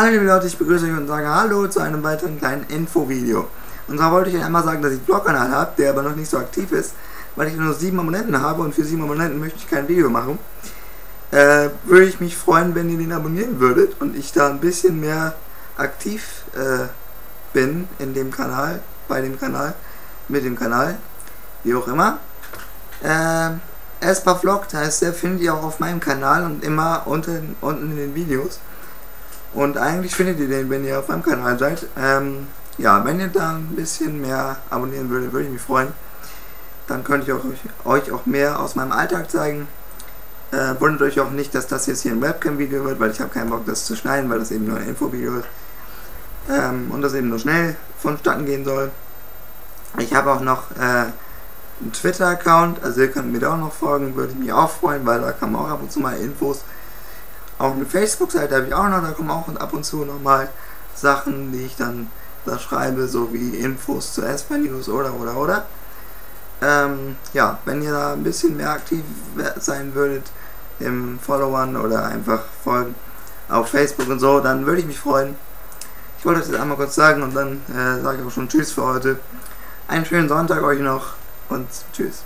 Hallo liebe Leute, ich begrüße euch und sage Hallo zu einem weiteren kleinen Infovideo. Und zwar wollte ich euch einmal sagen, dass ich einen Blogkanal habe, der aber noch nicht so aktiv ist, weil ich nur sieben Abonnenten habe und für sieben Abonnenten möchte ich kein Video machen. Äh, würde ich mich freuen, wenn ihr den abonnieren würdet und ich da ein bisschen mehr aktiv äh, bin in dem Kanal, bei dem Kanal, mit dem Kanal, wie auch immer. Äh, Esper Vlogt heißt der, findet ihr auch auf meinem Kanal und immer unten, unten in den Videos. Und eigentlich findet ihr den, wenn ihr auf meinem Kanal seid. Ähm, ja, wenn ihr da ein bisschen mehr abonnieren würdet, würde ich mich freuen. Dann könnte ich auch, euch auch mehr aus meinem Alltag zeigen. Äh, wundert euch auch nicht, dass das jetzt hier ein Webcam-Video wird, weil ich habe keinen Bock, das zu schneiden, weil das eben nur ein Infovideo ist. Ähm, und das eben nur schnell vonstatten gehen soll. Ich habe auch noch äh, einen Twitter-Account, also ihr könnt mir da auch noch folgen, würde ich mich auch freuen, weil da man auch ab und zu mal Infos auch eine Facebook-Seite habe ich auch noch, da kommen auch ab und zu nochmal Sachen, die ich dann da schreibe, so wie Infos zu Esper News oder oder oder. Ähm, ja, wenn ihr da ein bisschen mehr aktiv sein würdet im Followern oder einfach folgen auf Facebook und so, dann würde ich mich freuen. Ich wollte das jetzt einmal kurz sagen und dann äh, sage ich auch schon Tschüss für heute. Einen schönen Sonntag euch noch und Tschüss.